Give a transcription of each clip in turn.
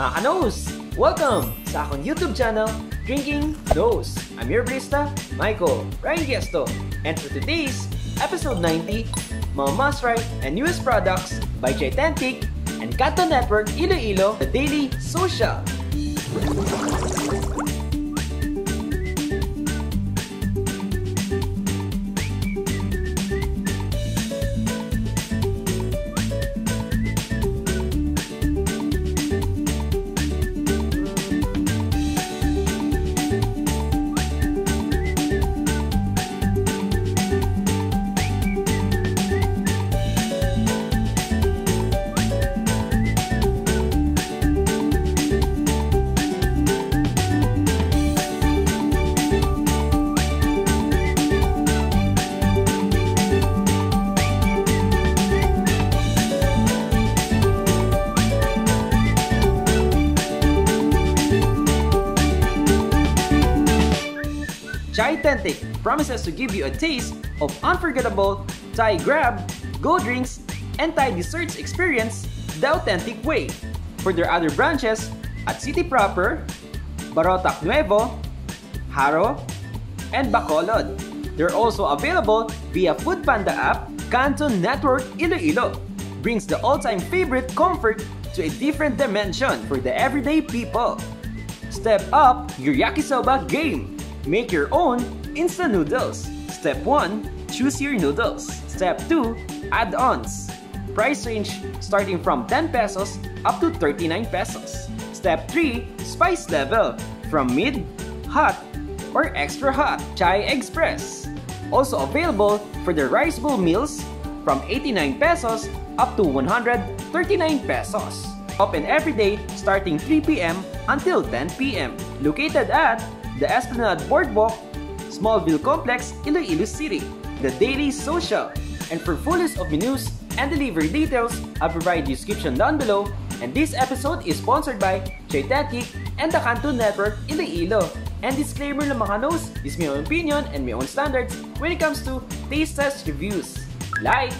Mga kanos, welcome sa akong YouTube channel, Drinking Nose. I'm your barista, Michael Ryan Gesto. And for today's episode 90, mga must-try and newest products by Gigantic and Kanto Network Iloilo, The Daily Social. Chaithentic promises to give you a taste of unforgettable Thai grab, go drinks, and Thai desserts experience the authentic way. For their other branches at City Proper, Barotac Nuevo, Jaro, and Bacolod. They're also available via Foodpanda app, Canton Network Iloilo. Brings the all-time favorite comfort to a different dimension for the everyday people. Step up your yakisoba game. Make your own instant noodles. Step 1, choose your noodles. Step 2, add-ons. Price range starting from 10 pesos up to 39 pesos. Step 3, spice level from mid, hot, or extra hot. ChaiEggPress. Also available for the rice bowl meals from 89 pesos up to 139 pesos. Open every day starting 3 p.m. until 10 p.m. Located at the Esplanade Boardwalk, Smallville Complex, Iloilo City. The Daily Social. And for full list of menus and delivery details, I'll provide the description down below. And this episode is sponsored by Chaithentic and the Canton Network Iloilo. And disclaimer lang mga knows, is my own opinion and my own standards when it comes to taste test reviews. Like,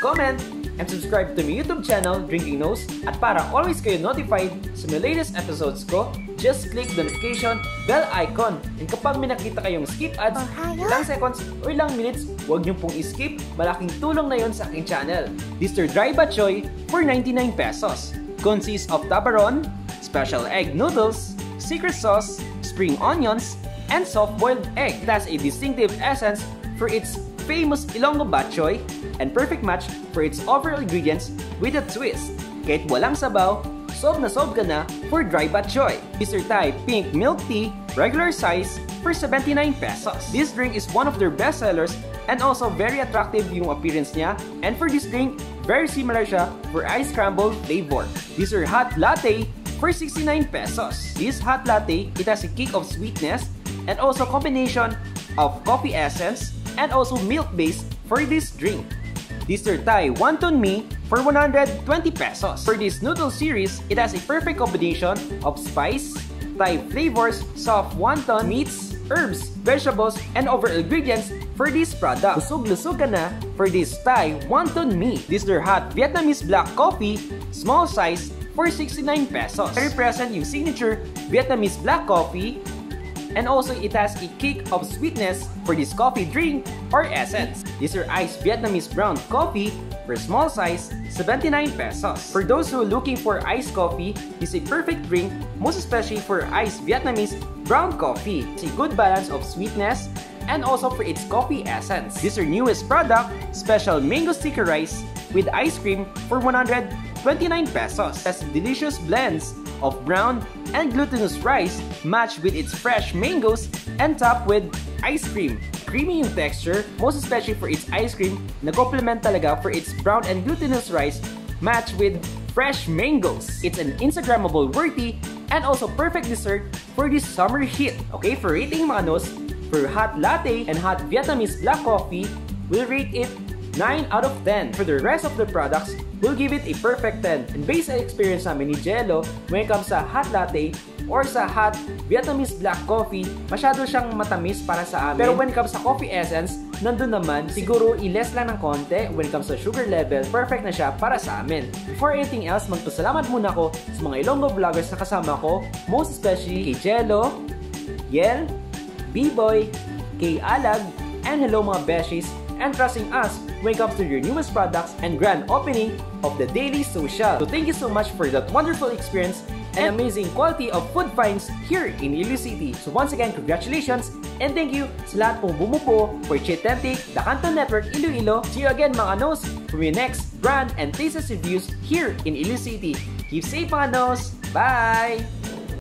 comment, and subscribe to my YouTube channel, Drinking Nose. At para always kayo notified sa my latest episodes ko, just click the notification bell icon. And kapag may nakita kayong skip ads, ilang seconds or ilang minutes, huwag niyo pong skip. Malaking tulong na yon sa aking channel. Is Dry Bachoy for 99 pesos. Consists of tabaron, special egg noodles, secret sauce, spring onions, and soft-boiled egg. It has a distinctive essence for its famous Ilonggo Batchoy and perfect match for its overall ingredients with a twist. Kahit walang sabaw, sob na sob ka na for dry batchoy. Mr. Thai Pink Milk Tea, regular size, for 79 pesos. This drink is one of their best sellers and also very attractive yung appearance niya. And for this drink, very similar siya for ice scramble flavor. This is hot latte for 69 pesos. This hot latte, it has a kick of sweetness and also combination of coffee essence and also milk base for this drink. This is Thai Wonton Mi for 120 pesos. For this noodle series, it has a perfect combination of spice, Thai flavors, soft wonton, meats, herbs, vegetables, and overall ingredients for this product. Lusog-lusog ka na for this Thai Wonton Mi. This is their hot Vietnamese black coffee, small size, for 69 pesos. Very present yung signature Vietnamese black coffee and also it has a kick of sweetness for this coffee drink or essence. These are iced Vietnamese brown coffee for small size, 79 pesos. For those who are looking for iced coffee, this is a perfect drink, most especially for iced Vietnamese brown coffee. It's a good balance of sweetness and also for its coffee essence. This is our newest product, special mango sticky rice with ice cream for 129 pesos. Has delicious blends of brown and glutinous rice matched with its fresh mangoes and topped with ice cream. Creamy in texture, most especially for its ice cream na complement talaga for its brown and glutinous rice matched with fresh mangoes. It's an Instagrammable worthy and also perfect dessert for this summer heat. Okay, for rating mga nos, for hot latte and hot Vietnamese black coffee, we'll rate it 9 out of 10. For the rest of the products, we'll give it a perfect 10. And based sa experience namin ni Jello, when it comes sa hot latte or sa hot Vietnamese black coffee, masyado siyang matamis para sa amin. Pero when it comes sa coffee essence, nandun naman, siguro i-less lang ng konti when it comes to sugar level, perfect na siya para sa amin. Before anything else, magpasalamat muna ako sa mga Ilonggo vloggers na kasama ko, most especially kay Jello, Yel, B-Boy, kay Alag, and hello mga beshies and trusting us it comes to your newest products and grand opening of the Daily Social. So thank you so much for that wonderful experience and amazing quality of food finds here in Iloilo City. So once again, congratulations and thank you sa lahat pong bumupo for Chaithentic, the Canton Network Iloilo. See you again mga nos for your next brand and tastes reviews here in Iloilo City. Keep safe mga nos! Bye!